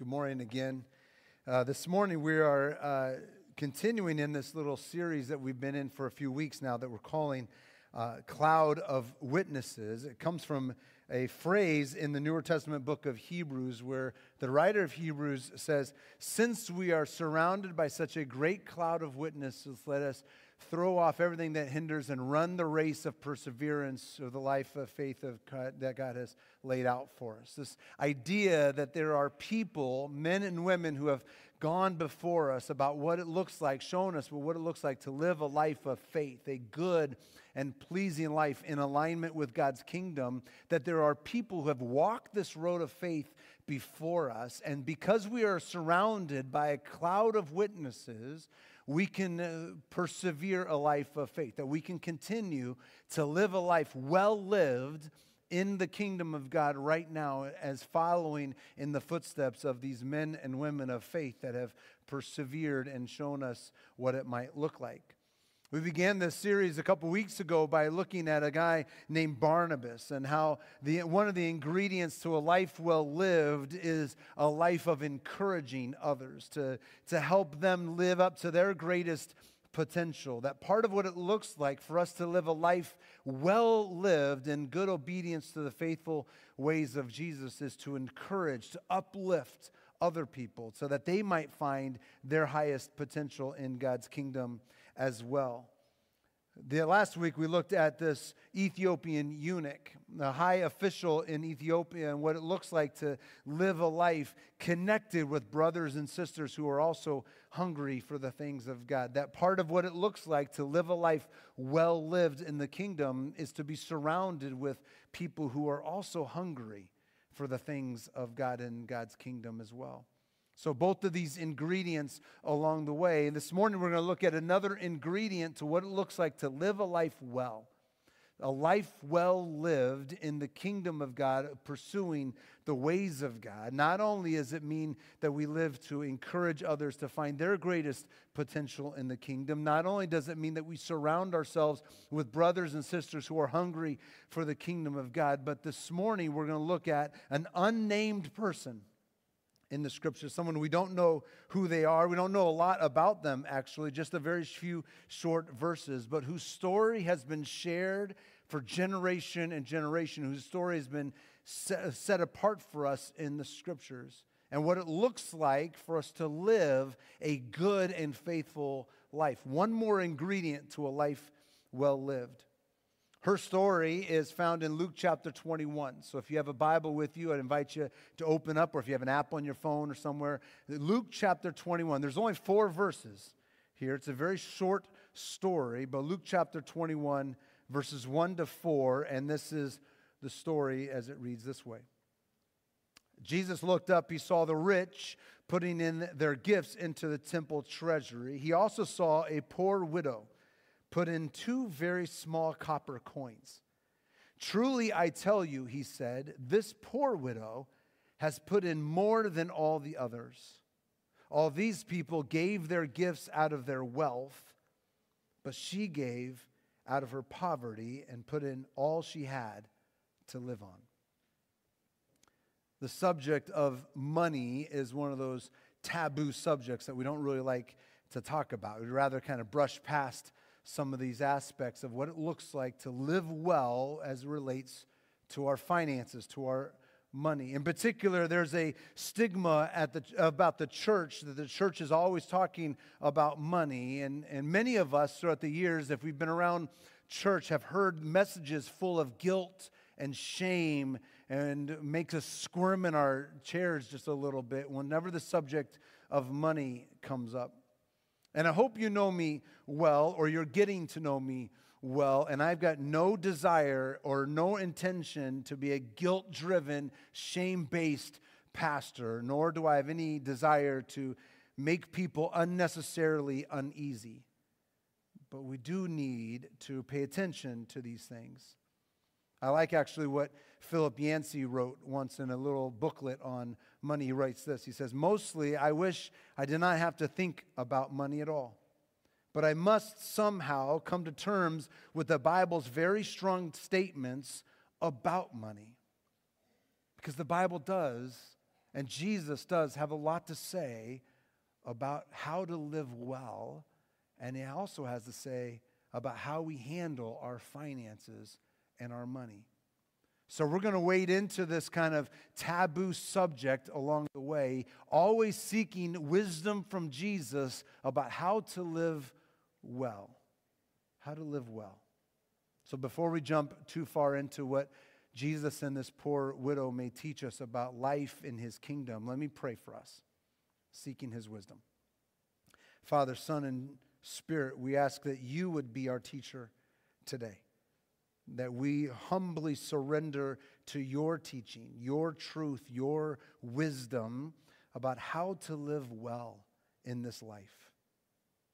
Good morning again. Uh, this morning we are uh, continuing in this little series that we've been in for a few weeks now that we're calling uh, Cloud of Witnesses. It comes from a phrase in the Newer Testament book of Hebrews where the writer of Hebrews says, Since we are surrounded by such a great cloud of witnesses, let us throw off everything that hinders and run the race of perseverance or the life of faith of God, that God has laid out for us. This idea that there are people, men and women, who have gone before us about what it looks like, shown us what it looks like to live a life of faith, a good and pleasing life in alignment with God's kingdom, that there are people who have walked this road of faith before us. And because we are surrounded by a cloud of witnesses, we can uh, persevere a life of faith, that we can continue to live a life well lived in the kingdom of God right now as following in the footsteps of these men and women of faith that have persevered and shown us what it might look like. We began this series a couple weeks ago by looking at a guy named Barnabas and how the, one of the ingredients to a life well lived is a life of encouraging others, to, to help them live up to their greatest potential. That part of what it looks like for us to live a life well lived in good obedience to the faithful ways of Jesus is to encourage, to uplift other people so that they might find their highest potential in God's kingdom as well. The last week we looked at this Ethiopian eunuch, the high official in Ethiopia, and what it looks like to live a life connected with brothers and sisters who are also hungry for the things of God. That part of what it looks like to live a life well lived in the kingdom is to be surrounded with people who are also hungry for the things of God and God's kingdom as well. So, both of these ingredients along the way. And this morning, we're going to look at another ingredient to what it looks like to live a life well. A life well lived in the kingdom of God, pursuing the ways of God. Not only does it mean that we live to encourage others to find their greatest potential in the kingdom, not only does it mean that we surround ourselves with brothers and sisters who are hungry for the kingdom of God, but this morning we're going to look at an unnamed person in the scriptures, someone we don't know who they are. We don't know a lot about them, actually, just a very few short verses, but whose story has been shared for generation and generation, whose story has been set, set apart for us in the scriptures, and what it looks like for us to live a good and faithful life. One more ingredient to a life well lived. Her story is found in Luke chapter 21. So if you have a Bible with you, I'd invite you to open up, or if you have an app on your phone or somewhere, Luke chapter 21. There's only four verses here. It's a very short story, but Luke chapter 21, verses 1 to 4, and this is the story as it reads this way. Jesus looked up, he saw the rich putting in their gifts into the temple treasury. He also saw a poor widow put in two very small copper coins. Truly, I tell you, he said, this poor widow has put in more than all the others. All these people gave their gifts out of their wealth, but she gave out of her poverty and put in all she had to live on. The subject of money is one of those taboo subjects that we don't really like to talk about. We'd rather kind of brush past some of these aspects of what it looks like to live well as it relates to our finances, to our money. In particular, there's a stigma at the, about the church that the church is always talking about money. And, and many of us throughout the years, if we've been around church, have heard messages full of guilt and shame and makes us squirm in our chairs just a little bit whenever the subject of money comes up. And I hope you know me well, or you're getting to know me well, and I've got no desire or no intention to be a guilt driven, shame based pastor, nor do I have any desire to make people unnecessarily uneasy. But we do need to pay attention to these things. I like actually what Philip Yancey wrote once in a little booklet on money. He writes this He says, Mostly, I wish I did not have to think about money at all. But I must somehow come to terms with the Bible's very strong statements about money. Because the Bible does And Jesus does have a lot to say about how to live well, and he also has to say about how we handle our finances and our money. So we're going to wade into this kind of taboo subject along the way, always seeking wisdom from Jesus about how to live well. How to live well. So before we jump too far into what Jesus and this poor widow may teach us about life in his kingdom, let me pray for us, seeking his wisdom. Father, Son, and Spirit, we ask that you would be our teacher today, that we humbly surrender to your teaching, your truth, your wisdom about how to live well in this life.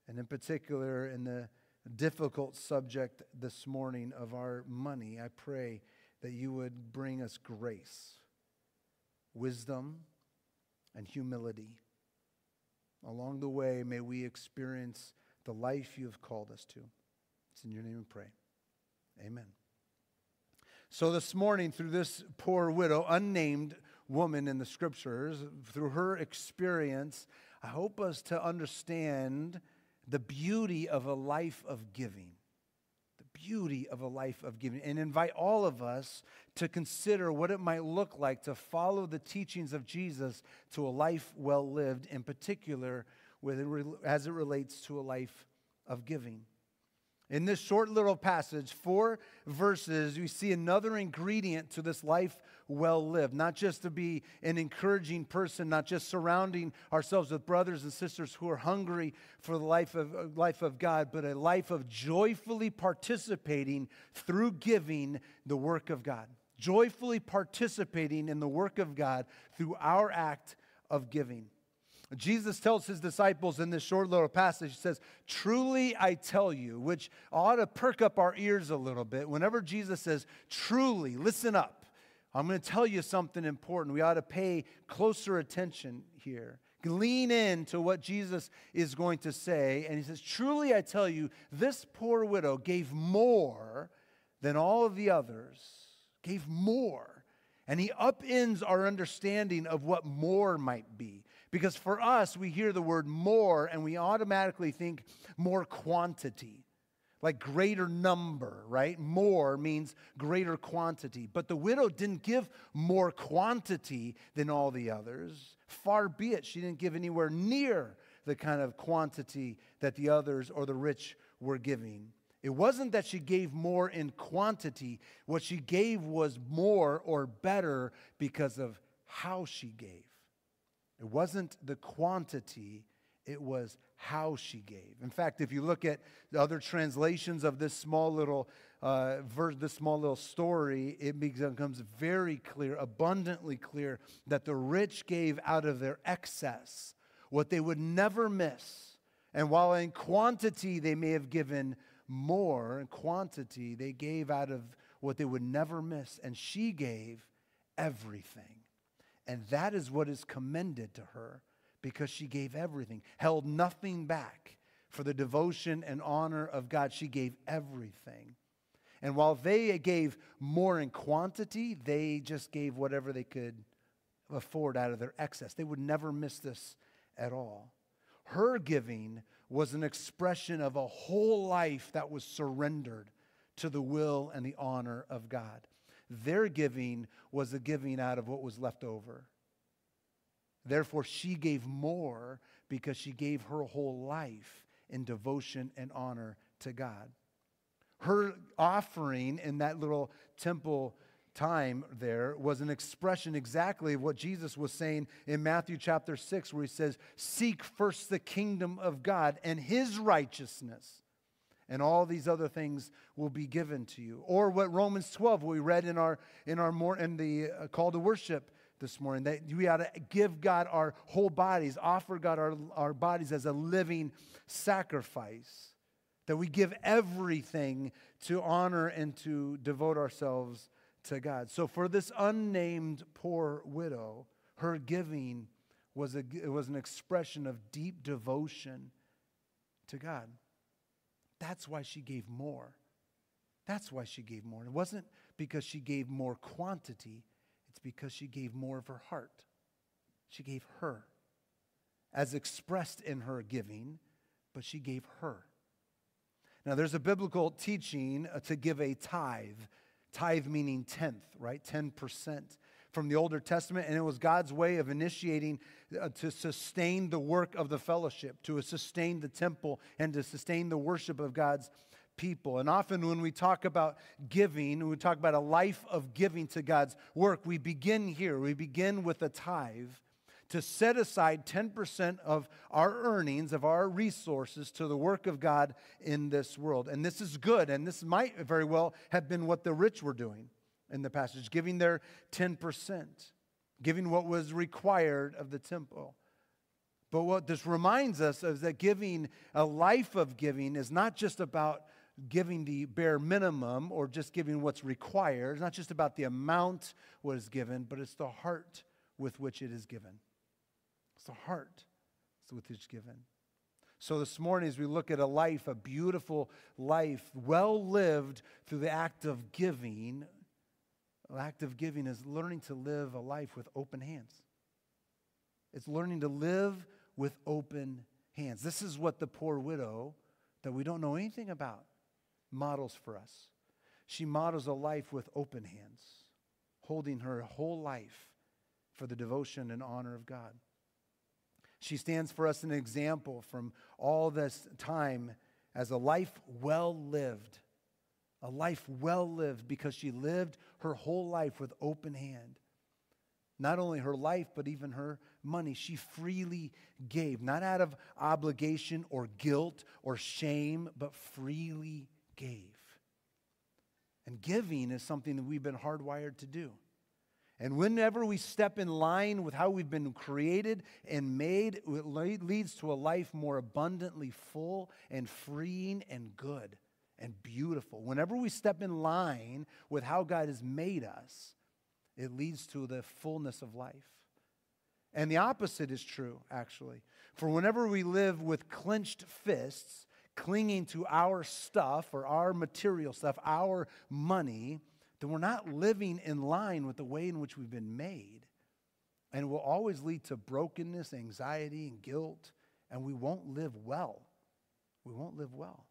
And in particular, in the difficult subject this morning of our money, I pray that you would bring us grace, wisdom, and humility. Along the way, may we experience the life you have called us to. It's in your name we pray. Amen. So, this morning, through this poor widow, unnamed woman in the scriptures, through her experience, I hope us to understand the beauty of a life of giving. The beauty of a life of giving. And invite all of us to consider what it might look like to follow the teachings of Jesus to a life well lived, in particular, as it relates to a life of giving. In this short little passage, four verses, we see another ingredient to this life well lived. Not just to be an encouraging person, not just surrounding ourselves with brothers and sisters who are hungry for the life of, life of God, but a life of joyfully participating through giving the work of God. Joyfully participating in the work of God through our act of giving. Jesus tells his disciples in this short little passage, he says, Truly I tell you, which ought to perk up our ears a little bit. Whenever Jesus says, Truly, listen up. I'm going to tell you something important. We ought to pay closer attention here. Lean in to what Jesus is going to say. And he says, Truly I tell you, this poor widow gave more than all of the others, gave more. And he upends our understanding of what more might be. Because for us, we hear the word more and we automatically think more quantity, like greater number, right? More means greater quantity. But the widow didn't give more quantity than all the others. Far be it, she didn't give anywhere near the kind of quantity that the others or the rich were giving. It wasn't that she gave more in quantity, what she gave was more or better because of how she gave. It wasn't the quantity, it was how she gave. In fact, if you look at the other translations of this small little uh, verse, this small little story, it becomes very clear, abundantly clear, that the rich gave out of their excess what they would never miss. And while in quantity they may have given more, in quantity they gave out of what they would never miss. And she gave everything. And that is what is commended to her because she gave everything, held nothing back for the devotion and honor of God. She gave everything. And while they gave more in quantity, they just gave whatever they could afford out of their excess. They would never miss this at all. Her giving was an expression of a whole life that was surrendered to the will and the honor of God. Their giving was a giving out of what was left over. Therefore, she gave more because she gave her whole life in devotion and honor to God. Her offering in that little temple time there was an expression exactly of what Jesus was saying in Matthew chapter 6, where he says, Seek first the kingdom of God and his righteousness and all these other things will be given to you. Or what Romans 12 we read in our in our more in the uh, call to worship this morning that we ought to give God our whole bodies, offer God our, our bodies as a living sacrifice. That we give everything to honor and to devote ourselves to God. So for this unnamed poor widow, her giving was, a, was an expression of deep devotion to God. That's why she gave more. That's why she gave more. It wasn't because she gave more quantity, it's because she gave more of her heart. She gave her, as expressed in her giving, but she gave her. Now, there's a biblical teaching uh, to give a tithe, tithe meaning tenth, right? 10% from the Older Testament, and it was God's way of initiating uh, to sustain the work of the fellowship, to sustain the temple, and to sustain the worship of God's people. And often when we talk about giving, we talk about a life of giving to God's work, we begin here. We begin with a tithe to set aside 10% of our earnings, of our resources to the work of God in this world. And this is good, and this might very well have been what the rich were doing in the passage, giving their 10%, giving what was required of the temple. But what this reminds us is that giving, a life of giving, is not just about giving the bare minimum or just giving what's required. It's not just about the amount what is given, but it's the heart with which it is given. It's the heart with which it's given. So this morning, as we look at a life, a beautiful life, well lived through the act of giving, act of giving is learning to live a life with open hands. It's learning to live with open hands. This is what the poor widow that we don't know anything about models for us. She models a life with open hands, holding her whole life for the devotion and honor of God. She stands for us an example from all this time as a life well lived, a life well lived because she lived her whole life with open hand. Not only her life, but even her money. She freely gave, not out of obligation or guilt or shame, but freely gave. And giving is something that we've been hardwired to do. And whenever we step in line with how we've been created and made, it leads to a life more abundantly full and freeing and good and beautiful. Whenever we step in line with how God has made us, it leads to the fullness of life. And the opposite is true, actually. For whenever we live with clenched fists, clinging to our stuff or our material stuff, our money, then we're not living in line with the way in which we've been made. And it will always lead to brokenness, anxiety, and guilt, and we won't live well. We won't live well.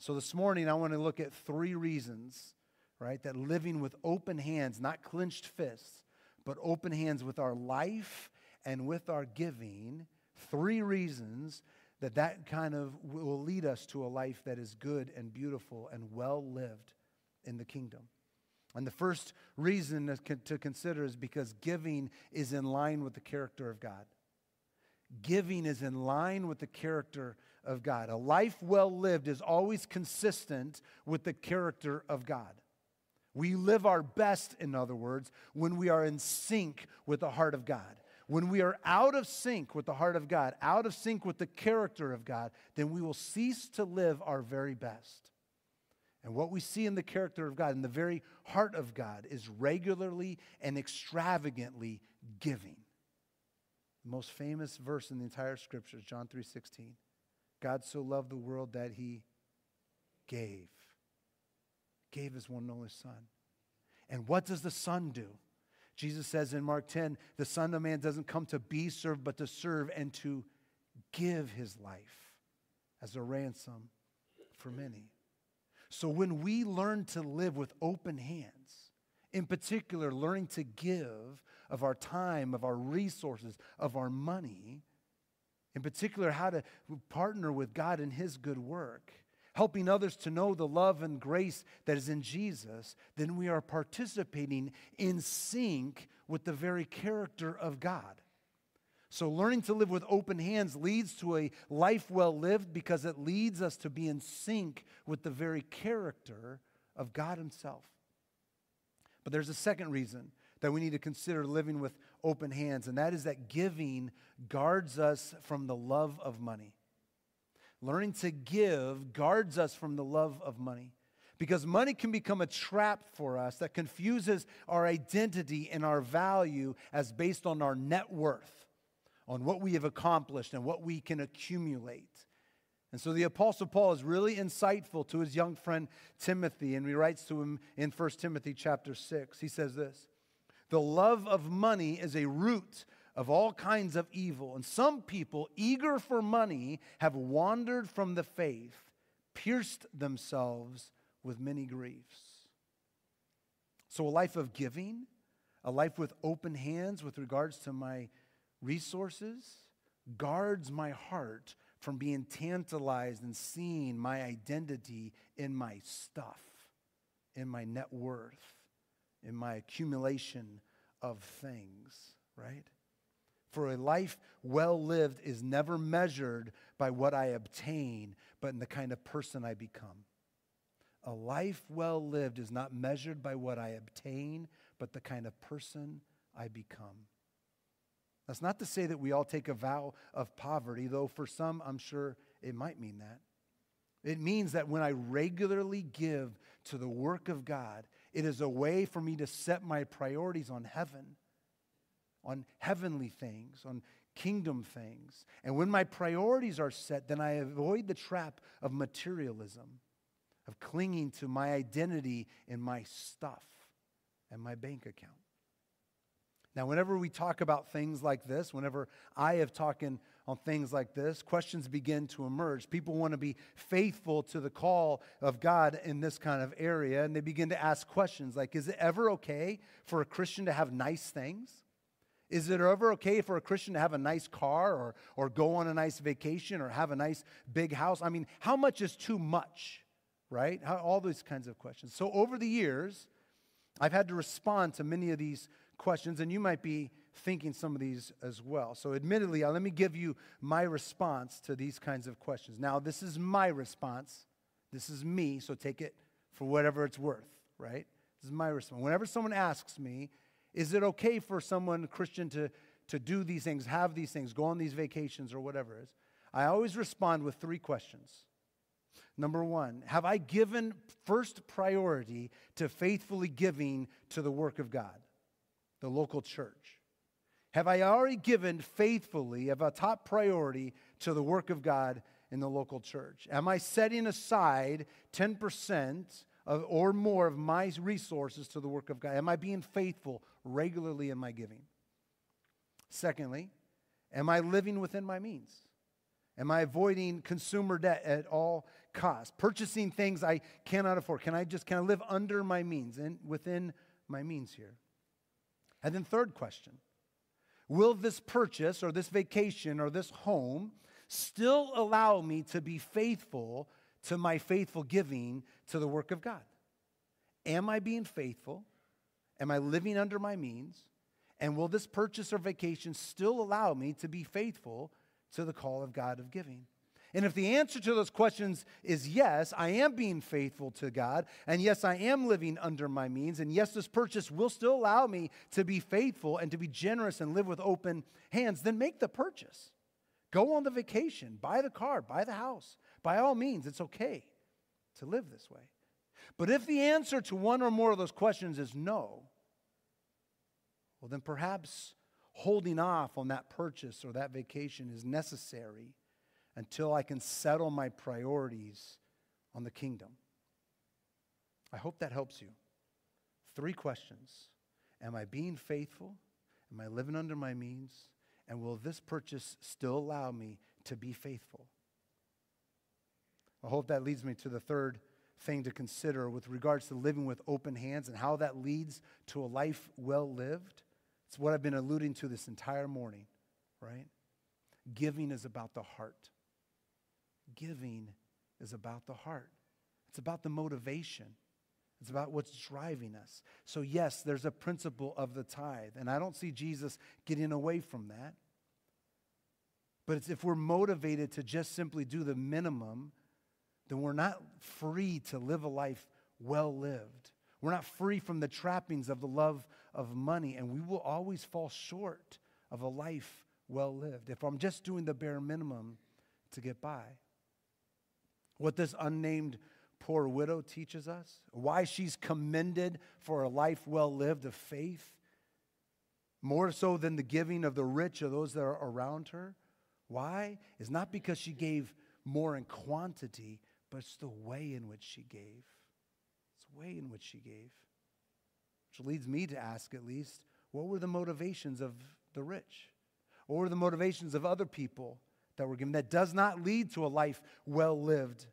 So this morning, I want to look at three reasons, right, that living with open hands, not clenched fists, but open hands with our life and with our giving, three reasons that that kind of will lead us to a life that is good and beautiful and well lived in the kingdom. And the first reason to consider is because giving is in line with the character of God. Giving is in line with the character of God. A life well lived is always consistent with the character of God. We live our best, in other words, when we are in sync with the heart of God. When we are out of sync with the heart of God, out of sync with the character of God, then we will cease to live our very best. And what we see in the character of God, in the very heart of God, is regularly and extravagantly giving. The most famous verse in the entire scripture is John 3:16. God so loved the world that he gave. Gave his one and only son. And what does the son do? Jesus says in Mark 10, the Son of Man doesn't come to be served, but to serve and to give his life as a ransom for many. So when we learn to live with open hands, in particular, learning to give of our time, of our resources, of our money, in particular, how to partner with God in His good work, helping others to know the love and grace that is in Jesus, then we are participating in sync with the very character of God. So, learning to live with open hands leads to a life well lived because it leads us to be in sync with the very character of God Himself. But there's a second reason that we need to consider living with open hands, and that is that giving guards us from the love of money. Learning to give guards us from the love of money. Because money can become a trap for us that confuses our identity and our value as based on our net worth, on what we have accomplished and what we can accumulate. And so the Apostle Paul is really insightful to his young friend Timothy, and he writes to him in 1 Timothy chapter 6. He says this The love of money is a root of all kinds of evil. And some people, eager for money, have wandered from the faith, pierced themselves with many griefs. So, a life of giving, a life with open hands with regards to my resources, guards my heart from being tantalized and seeing my identity in my stuff, in my net worth, in my accumulation of things, right? For a life well lived is never measured by what I obtain, but in the kind of person I become. A life well lived is not measured by what I obtain, but the kind of person I become. That's not to say that we all take a vow of poverty, though for some, I'm sure it might mean that. It means that when I regularly give to the work of God, it is a way for me to set my priorities on heaven, on heavenly things, on kingdom things. And when my priorities are set, then I avoid the trap of materialism, of clinging to my identity in my stuff and my bank account. Now, whenever we talk about things like this, whenever I have talking on things like this, questions begin to emerge. People want to be faithful to the call of God in this kind of area, and they begin to ask questions like Is it ever okay for a Christian to have nice things? Is it ever okay for a Christian to have a nice car or, or go on a nice vacation or have a nice big house? I mean, how much is too much, right? How, all these kinds of questions. So, over the years, I've had to respond to many of these questions, and you might be thinking some of these as well. So, admittedly, uh, let me give you my response to these kinds of questions. Now, this is my response. This is me, so take it for whatever it's worth, right? This is my response. Whenever someone asks me, is it okay for someone, Christian, to, to do these things, have these things, go on these vacations or whatever it is? I always respond with three questions. Number one, have I given first priority to faithfully giving to the work of God? The local church? Have I already given faithfully, of a top priority, to the work of God in the local church? Am I setting aside 10% of, or more of my resources to the work of God? Am I being faithful regularly in my giving? Secondly, am I living within my means? Am I avoiding consumer debt at all costs? Purchasing things I cannot afford? Can I just kind of live under my means and within my means here? And then, third question Will this purchase or this vacation or this home still allow me to be faithful to my faithful giving to the work of God? Am I being faithful? Am I living under my means? And will this purchase or vacation still allow me to be faithful to the call of God of giving? And if the answer to those questions is yes, I am being faithful to God, and yes, I am living under my means, and yes, this purchase will still allow me to be faithful and to be generous and live with open hands, then make the purchase. Go on the vacation, buy the car, buy the house. By all means, it's okay to live this way. But if the answer to one or more of those questions is no, well, then perhaps holding off on that purchase or that vacation is necessary until I can settle my priorities on the kingdom. I hope that helps you. Three questions Am I being faithful? Am I living under my means? And will this purchase still allow me to be faithful? I hope that leads me to the third thing to consider with regards to living with open hands and how that leads to a life well lived. It's what I've been alluding to this entire morning, right? Giving is about the heart. Giving is about the heart, it's about the motivation. It's about what's driving us. So, yes, there's a principle of the tithe, and I don't see Jesus getting away from that. But it's if we're motivated to just simply do the minimum, then we're not free to live a life well lived. We're not free from the trappings of the love of money, and we will always fall short of a life well lived if I'm just doing the bare minimum to get by what this unnamed poor widow teaches us, why she's commended for a life well lived of faith, more so than the giving of the rich or those that are around her. Why? Is not because she gave more in quantity, but it's the way in which she gave. It's the way in which she gave. Which leads me to ask, at least, what were the motivations of the rich? What were the motivations of other people that we're given that does not lead to a life well lived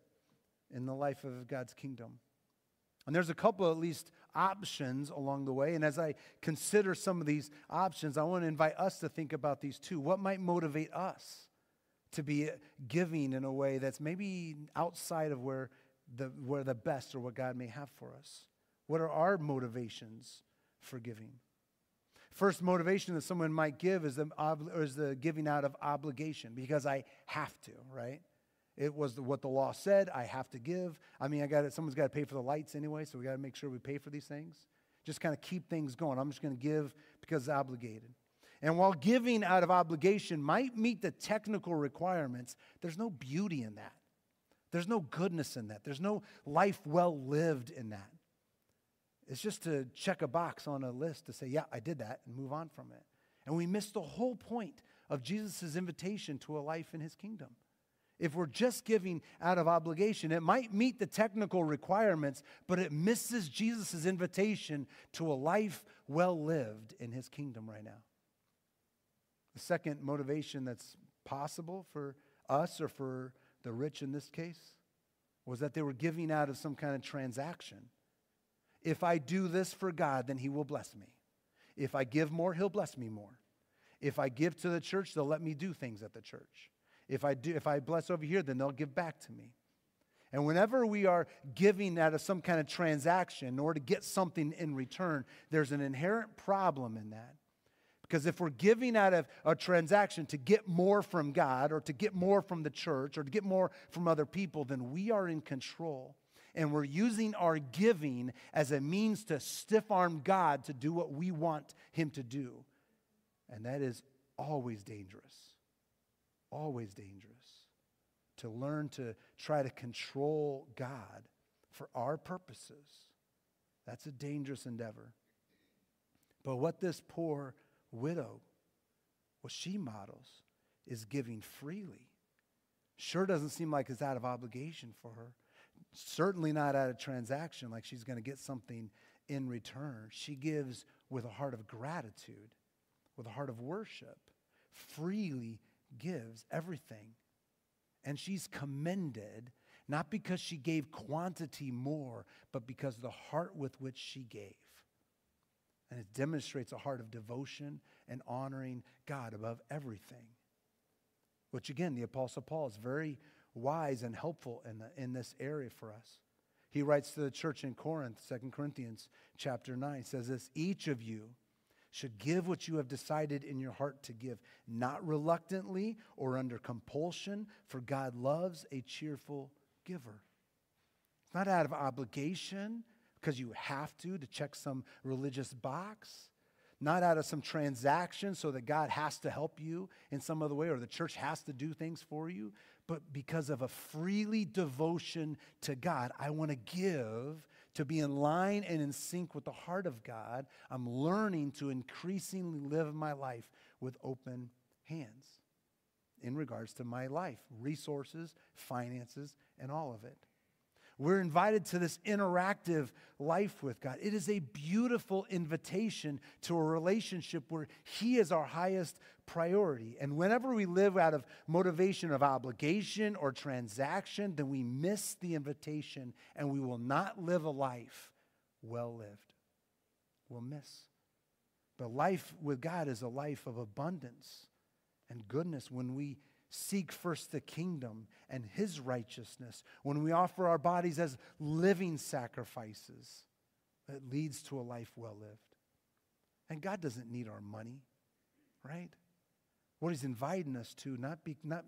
in the life of God's kingdom? And there's a couple, at least, options along the way. And as I consider some of these options, I want to invite us to think about these too. What might motivate us to be giving in a way that's maybe outside of where the, where the best or what God may have for us? What are our motivations for giving? First motivation that someone might give is the, is the giving out of obligation because I have to, right? It was the, what the law said. I have to give. I mean, I got someone's got to pay for the lights anyway, so we got to make sure we pay for these things. Just kind of keep things going. I'm just going to give because it's obligated. And while giving out of obligation might meet the technical requirements, there's no beauty in that. There's no goodness in that. There's no life well lived in that. It's just to check a box on a list to say, yeah, I did that and move on from it. And we miss the whole point of Jesus' invitation to a life in his kingdom. If we're just giving out of obligation, it might meet the technical requirements, but it misses Jesus' invitation to a life well lived in his kingdom right now. The second motivation that's possible for us or for the rich in this case was that they were giving out of some kind of transaction. If I do this for God, then He will bless me. If I give more, He'll bless me more. If I give to the church, they'll let me do things at the church. If I do, if I bless over here, then they'll give back to me. And whenever we are giving out of some kind of transaction or to get something in return, there's an inherent problem in that. Because if we're giving out of a transaction to get more from God or to get more from the church or to get more from other people, then we are in control. And we're using our giving as a means to stiff arm God to do what we want Him to do. And that is always dangerous always dangerous. To learn to try to control God for our purposes, that's a dangerous endeavor. But what this poor widow, what she models, is giving freely. Sure doesn't seem like it's out of obligation for her. Certainly not out of transaction, like she's going to get something in return. She gives with a heart of gratitude, with a heart of worship, freely gives everything. And she's commended not because she gave quantity more, but because the heart with which she gave. And it demonstrates a heart of devotion and honoring God above everything. Which, again, the Apostle Paul is very wise and helpful in, the, in this area for us. He writes to the church in Corinth, 2 Corinthians chapter 9, says this Each of you, should give what you have decided in your heart to give, not reluctantly or under compulsion, for God loves a cheerful giver. It's not out of obligation because you have to to check some religious box, not out of some transaction so that God has to help you in some other way or the church has to do things for you, but because of a freely devotion to God. I want to give to be in line and in sync with the heart of God, I'm learning to increasingly live my life with open hands in regards to my life, resources, finances, and all of it. We're invited to this interactive life with God. It is a beautiful invitation to a relationship where He is our highest priority. And whenever we live out of motivation of obligation or transaction, then we miss the invitation and we will not live a life well lived. We'll miss. But life with God is a life of abundance and goodness when we seek first the kingdom and his righteousness, when we offer our bodies as living sacrifices, that leads to a life well lived. And God doesn't need our money, right? What he's inviting us to, not, be, not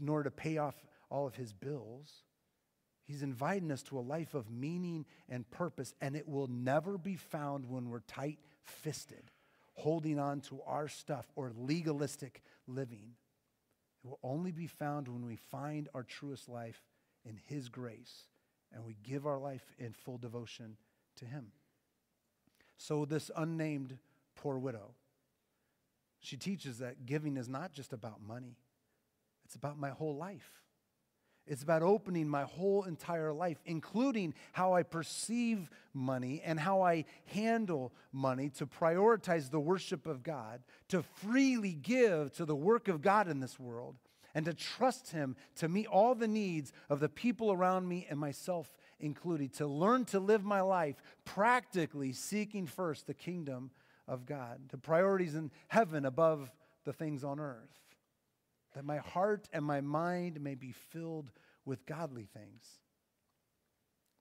in order to pay off all of his bills, he's inviting us to a life of meaning and purpose, and it will never be found when we're tight fisted, holding on to our stuff or legalistic living. It will only be found when we find our truest life in His grace and we give our life in full devotion to Him. So, this unnamed poor widow, she teaches that giving is not just about money, it's about my whole life. It's about opening my whole entire life, including how I perceive money and how I handle money to prioritize the worship of God, to freely give to the work of God in this world, and to trust Him to meet all the needs of the people around me and myself included, to learn to live my life practically seeking first the kingdom of God, to priorities in heaven above the things on earth that my heart and my mind may be filled with godly things.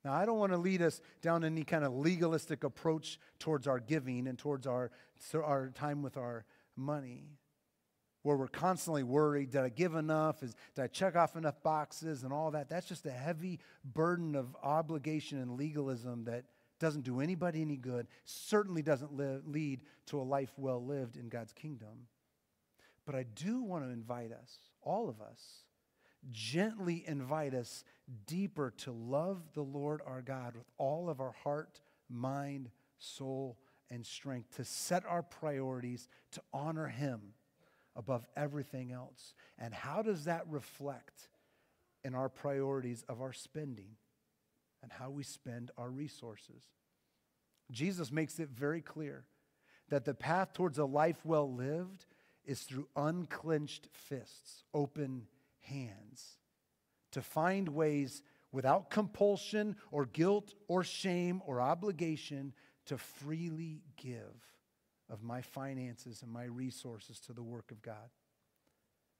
Now, I don't want to lead us down any kind of legalistic approach towards our giving and towards our, our time with our money, where we're constantly worried did I give enough? Is, did I check off enough boxes and all that? That's just a heavy burden of obligation and legalism that doesn't do anybody any good, certainly doesn't live, lead to a life well lived in God's kingdom. But I do want to invite us, all of us, gently invite us deeper to love the Lord our God with all of our heart, mind, soul, and strength, to set our priorities to honor Him above everything else. And how does that reflect in our priorities of our spending and how we spend our resources? Jesus makes it very clear that the path towards a life well lived is through unclenched fists, open hands, to find ways without compulsion or guilt or shame or obligation to freely give of my finances and my resources to the work of God.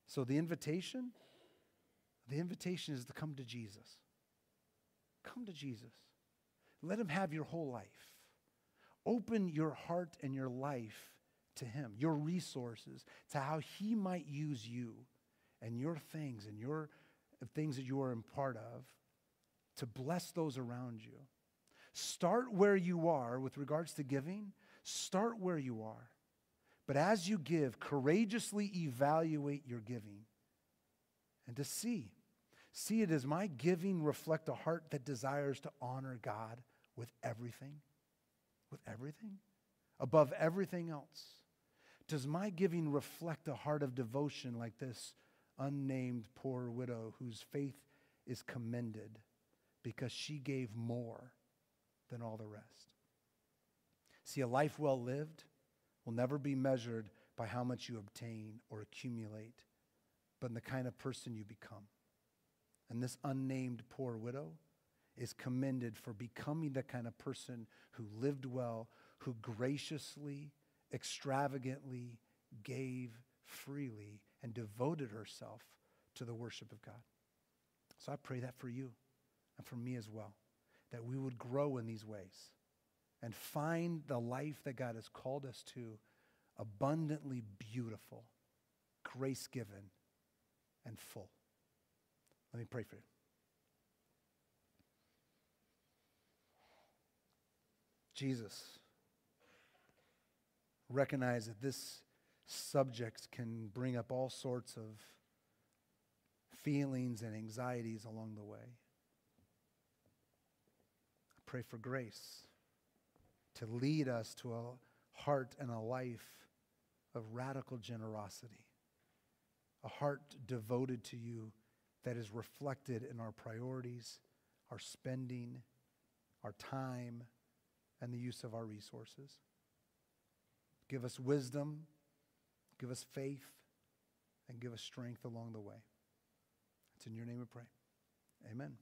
So the invitation, the invitation is to come to Jesus. Come to Jesus. Let him have your whole life. Open your heart and your life to Him, your resources, to how He might use you and your things and your things that you are a part of to bless those around you. Start where you are with regards to giving. Start where you are. But as you give, courageously evaluate your giving and to see. See it as my giving reflect a heart that desires to honor God with everything, with everything, above everything else. Does my giving reflect a heart of devotion like this unnamed poor widow whose faith is commended because she gave more than all the rest? See, a life well lived will never be measured by how much you obtain or accumulate, but in the kind of person you become. And this unnamed poor widow is commended for becoming the kind of person who lived well, who graciously extravagantly gave freely and devoted herself to the worship of God. So I pray that for you and for me as well, that we would grow in these ways and find the life that God has called us to abundantly beautiful, grace given, and full. Let me pray for you. Jesus recognize that this subject can bring up all sorts of feelings and anxieties along the way. I pray for grace to lead us to a heart and a life of radical generosity, a heart devoted to you that is reflected in our priorities, our spending, our time, and the use of our resources. Give us wisdom, give us faith, and give us strength along the way. It's in your name we pray. Amen.